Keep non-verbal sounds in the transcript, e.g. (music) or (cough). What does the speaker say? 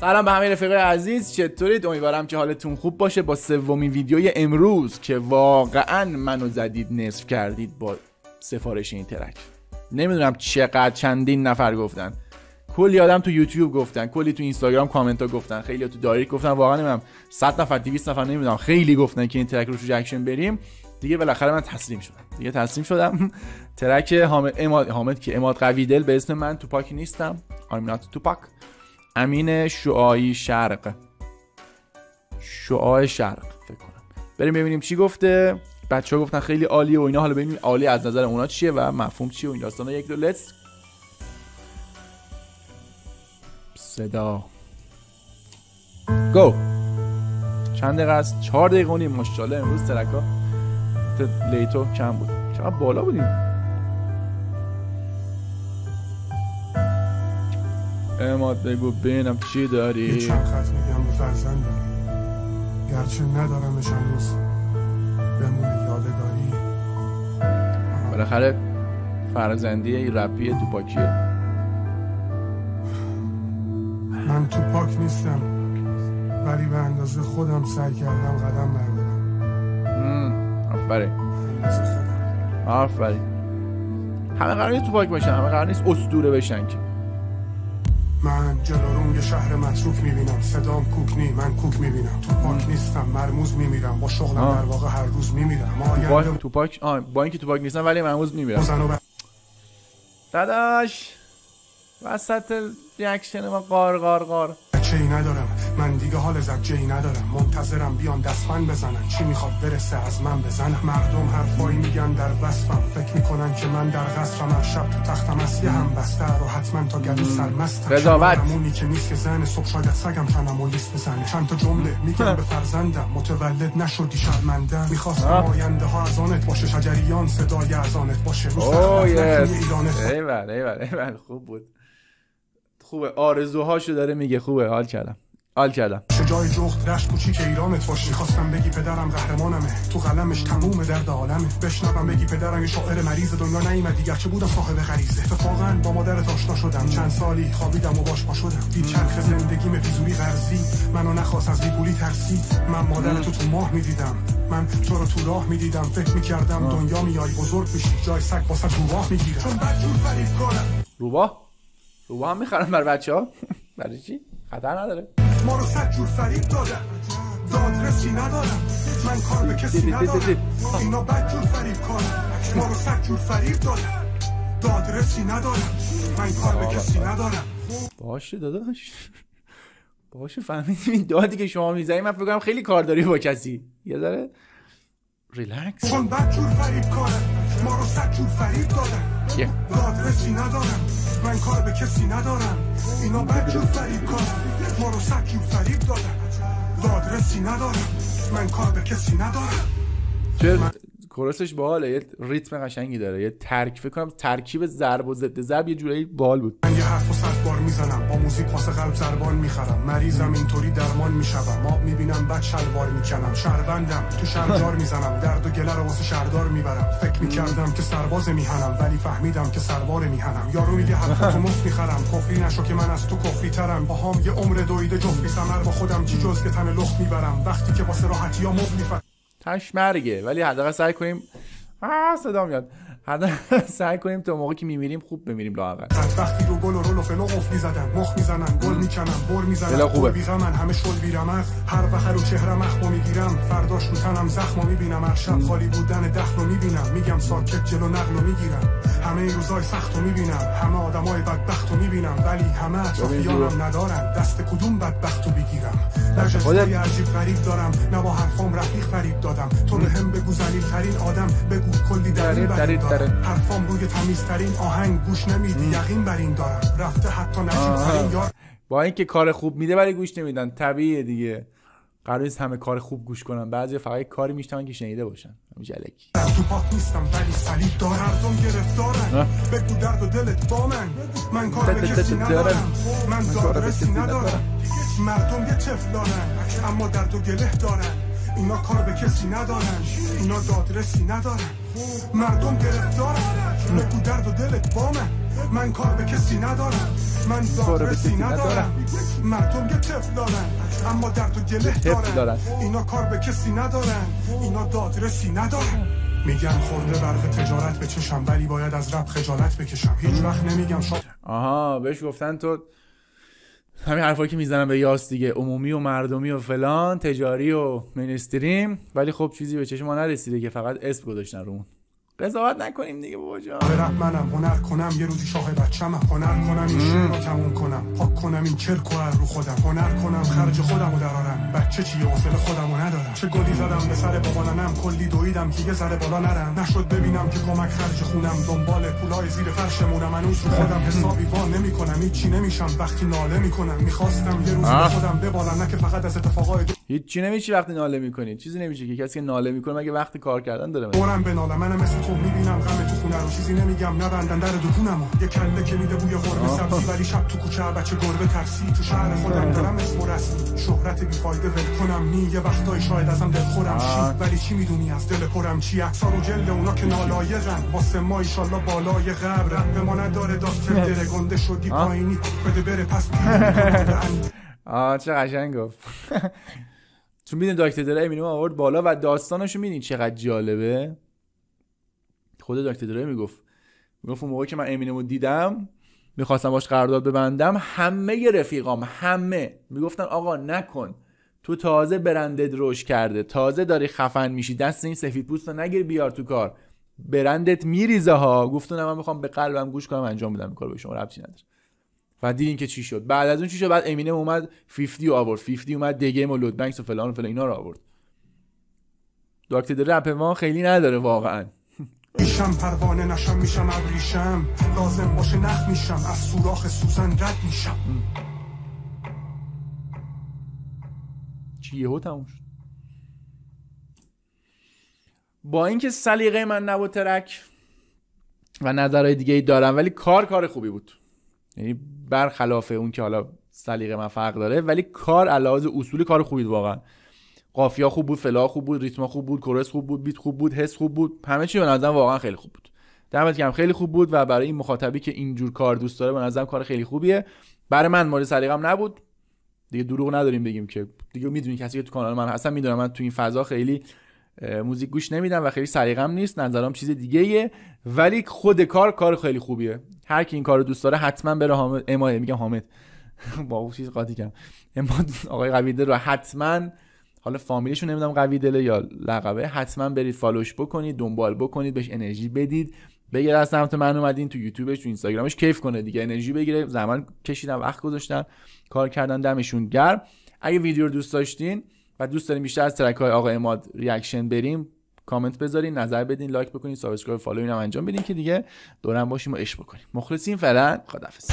سلام به همه رفیق عزیز چطورید؟ امیدوارم که حالتون خوب باشه. با سومین ویدیوی امروز که واقعا منو زدید نصف کردید با سفارش این track. نمی‌دونم چقدر چندین نفر گفتن. کلی آدم تو یوتیوب گفتن کلی تو اینستاگرام کامنت ها گفتن خیلی تو direct گفتن. واقعا نمی‌دونم 100 نفر 200 نفر نمی‌دونم خیلی گفتن که این track رو reaction بریم. دیگه بالاخره من تسلیم شدم. دیگه تسلیم شدم. track حامد عماد حامد که عماد قویدل به اسم من توپاک نیستم. I'm not توپاک. امین شعایی شرق. شعاع شرق فکر کنم. بریم ببینیم چی گفته. بچه ها گفتن خیلی عالیه و اینا. حالا ببینیم عالی از نظر اونا چیه و مفهوم چیه و این داستانا یک دو لتس صدا. گو چند دقیقه است؟ چهار دقیقه و نیم. ماشاءالله امروز ترکا. لیتو کم بود. چقدر بالا بودیم. اماد بگو بینم چی یه داری چند خط میگم به فرزندم. گرچه ندارمش هنوز بمونه یادگاری. بالاخره فرزندی این رپی تو پاکیه. من تو پاک نیستم ولی به اندازه خودم سعی کردم قدم بردارم. آفرین. آفرین. همه قرار نیست تو پاک باشن همه قرار نیست اسطوره بشن که. من جلورونگ شهر متروک می‌بینم. صدام کوک نی من کوک می‌بینم. تو پاک نیستم مرموز میمیرم. با شغلم آه. در واقع هر روز میمیرم. با آینده تو پاک آه با اینکه تو پاک نیستن ولی مرموز میمیرن بزن و داداش وسط ریاکشن ما قار قار قار. ای ندارم. من دیگه حال زجه ای ندارم. منتظرم بیان دستمن بزنن. چی می‌خواد برسه از من بزنم؟ مردم حرفایی میگن در وصفم. فکر می‌کنن که من در قصرم. هر شب تو تختم از یه هم بسته. رو حتما تا گلو سرمستم. قضاوت. اونی که نیست که زن صبح شاید سگم تنم و لیست بزنه. چند تا جمله میگم به فرزندم. متولد نشدی شرمندم می‌خواستم. آینده ها از آنت باشه. شجریان صدای از آنت باشه. رو ایرانت. ایول ایول ایول. خوب بود. خوبه. آرزوهاشو داره میگه. خوبه. حال کردم. حال کردم. جای جغد رشت کوچیک ایرانت باشی. خواستم بگی پدرم قهرمانمه. تو قلمش تموم درد عالمه. بشنوم بگی پدرم یه شاعر مریض دنیا نیومدی گرچه بودم صاحب غریزه؟ اتفاقا با مادرت آشنا شدم. چند سالی خوابیدم و باش پا شدم دید چرخ زندگیم بیزوری قرضی منو نخواست از بیگولی ترسید من مادرتو تو ماه می‌دیدم. من تو رو تو راه می‌دیدم. فکر می‌کردم دنیا میای بزرگ بشی جای سگ واسه روباه می‌گیرم. چون بدجور فریب کنم روبا روبا هم می‌خرن بر بچه ها (laughs) برای چی؟ خطر نداره. ما رو صد جور فریب دادن. دادرسی ندارم من کار به کسی ندارم. دید. اینا بد جور فریب کنن ما رو صد جور فریب دادن. دادرسی ندارم من کار به کسی ندارم. باشه داداش. باشه فهمیدیم این دادی که شما می‌زنی من فکر کنم خیلی کار داری با کسی. یه ذره. ریلکس. چون بد جور فریب کنن ما رو صد جور فریب دادن. یه. دادرسی ندارم. من کار به کسی ندارم. اینا جور فریب کنن ما رو جور فریب دادن. دادرسی ندارم. من کار به کسی ندارم. chorus ش باحاله. یه ریتم قشنگی داره. یه track فکر کنم ترکیب ضرب و ضد ضرب یه جورایی باحال بود. من یه حرف و صد بار می‌زنم. با موزیک واسه قلب زربان می‌خرم. مریضم اینطوری درمان می‌شوم. آب می‌بینم بعد شلوار می‌کنم. شهروندم تو شرجار می‌زنم. درد و گله رو واسه شهردار می‌برم. فکر می‌کردم که سرباز میهنم ولی فهمیدم که سربار میهنم. یارو میگه حرفاتو مفت می‌خرم. کفری نشو که من از تو کفری ترم باهام یه عمر دویده جفتی سمر. با خودم چی جز که تن لخت می‌برم. وقتی که واسه راحتی ها مبل تش مرگه. ولی حداقل سعی کنیم آه صدا میاد. حداقل (laughs) سعی کنیم تا موقعی که میمیریم خوب بمیریم لااقل. وقتی رو گل و رول و فلو قف می‌زدن مخ می‌زنن گل می‌کنم بر می‌زنن خوبه. من همه شل بیرمق هر وقت رو چهرم اخمو می‌گیرم فرداش رو تنم زخمو می‌بینم هر شب خالی بودن دخل رو می‌بینم میگم ساکت جلو نقل رو می‌گیرم همه این روزای سخت رو می‌بینم همه آدمای بدبخت رو می‌بینم ولی همه اطرافیانم ندارن دست کدوم بدبخت رو بگیرم؟ خودت. نجستای عجیب غریب دارم نه با حرفام رفیق فریب دادم تو به هم بگو زلیل ترین آدم بگو کلی دلیل، دلیل. حرفام روی تمیزترین آهنگ گوش نمیدی یقین بر این دارم رفته حتی نجیب آه. ترین یار با اینکه کار خوب میده ولی گوش نمیدن طبیعیه دیگه قرار نیست همه کار خوب گوش کنن بعضی فقط کاری میشنون که شنیده باشن الکی تو پاک نیستم ولی صلیب دارم مردم گرفتارن بگو درد و دلت با من من کار به کسی ندارم من دادرسی ندارم مردم یه طفل دارن اما درد و گله دارن اینا کار به کسی ندارن. اینا دادرسی ندارن. مردم گرفتارن. بگو درد و دلت با من من کار به کسی ندارم. من دار به سی ندارم. مردم یه تف دارن. اما درد و گله دارن. اینا کار به کسی ندارن. اینا دادرسی ندارن. میگن خورده برق تجارت به چشم ولی باید از رب خجالت بکشم. هیچ وقت نمیگم شاد آها بهش گفتن تو همین حرفایی که می‌زنم به یاس دیگه. عمومی و مردمی و فلان تجاری و مینستریم. ولی خب چیزی به چشم ما نرسیده که فقط اسم گذاشتن رو قضاوت نکنیم دیگه بابا جان. برم منم هنر کنم یه روزی شاه بچم هنر کنم این شعر رو تموم کنم. پاک کنم این کرک رو خودم. هنر کنم خرج خودم رو درارم. بچه چیه؟ حوصله خودم رو ندارم. چه گلی زدم به سر بابانم کلی دویدم که یه ذره بالا نرم. نشد ببینم که کمک خرج خونم. دنبال پولای زیر فرشمونم. هنوز رو خودم حسابی وان نمی‌کنم. هیچی نمیشم. وقتی ناله می‌کنم. می‌خواستم یه روزی خودم ببالم. نه که فقط از اتفاقای هیچی نمیشه وقتی ناله می‌کنی. چیزی نمیشه که کسی که ناله می‌کنه. مگه وقتی کار کردن داره برم به ناله. منم مثل تو می‌بینم غم تو خونه رو. چیزی نمیگم نبندن در دکونمو. یه کله که میده بوی قرمه سبزی ولی شب تو کوچه بچه گربه ترسی. تو شهر خودم دارم اسم و رسمی شهرت بیفایده ول کنم. نی یه وقتای شاید ازم دل خورم. شی ولی چی می‌دونی؟ از دل پرم چی؟ اکسار و جلد اونا که نالایقن. واسه ما ایشالله بالای قبر. به ما نداره داستر دل گنده شدی پایینی. بده بره پس (laughs) آه چه قشنگ گفت. چون دکتر دره امینو آورد بالا و داستانشو میدین چقدر جالبه؟ خود دکتر دره می‌گفت. می‌گفت اون موقع که من امینمو دیدم می‌خواستم باش قرارداد ببندم همه رفیقام همه می‌گفتن آقا نکن. تو تازه برندت روش کرده تازه داری خفن میشی دست این سفید پوست نگیر بیار تو کار. برندت میریزه ها. گفتون من می‌خوام به قلبم گوش کنم انجام بدم کار به شما ربطی نداره. و دیدین که چی شد. بعد از اون چی شد؟ بعد امینم اومد 50 آورد. 50 اومد دگیم و لود بانکس و فلان و فلان اینا رو آورد. دکتر رپ ما خیلی نداره واقعا. میشم پروانه نشم میشم ابریشم. لازم باشه نخ میشم از سوراخ سوزن رد میشم. چی یهو تموم شد؟ با اینکه سلیقه من نبود ترک و نظرهای دیگه ای دارم ولی کار کار خوبی بود. یعنی برخلاف اون که حالا سلیقه من فرق داره ولی کار علاوه اصولی کار خوبی واقعا. قافیا خوب بود فلا خوب بود ریتم خوب بود کورس خوب بود بیت خوب بود حس خوب بود. همه چی به نظرم واقعا خیلی خوب بود. دمت گرم. خیلی خوب بود و برای این مخاطبی که اینجور کار دوست داره به نظرم کار خیلی خوبیه. برای من مورد سلیقم نبود. دیگه دروغ نداریم بگیم که دیگه می‌دونی کسی که تو کانال من هستن می‌دونم من تو این فضا خیلی موزیک گوش نمیدم و خیلی سلیقم نیست. نظرم چیز دیگه ایه ولی خود کار کار خیلی خوبیه. هر کی این کارو دوست داره حتما بره حامد میگم حامد. (laughs) با چیز قاطی کردم. عماد آقای قویدل رو حتما حالا فامیلیشون نمی‌دونم قوی دله یا لقبه حتما برید follow ش بکنید دنبال بکنید بهش انرژی بدید. بگید از سمت من اومدین تو یوتیوبش تو اینستاگرامش کیف کنه دیگه. انرژی بگیره زمان کشیدن وقت گذاشتن کار کردن دمشون گرم. اگه ویدیو رو دوست داشتین و دوست دارین بیشتر از track های آقای عماد reaction بریم کامنت بذارین نظر بدین لایک بکنین subscribe follow اینم انجام بدین که دیگه دور هم باشیم و عشق بکنیم. مخلصین فعلا. خدافظ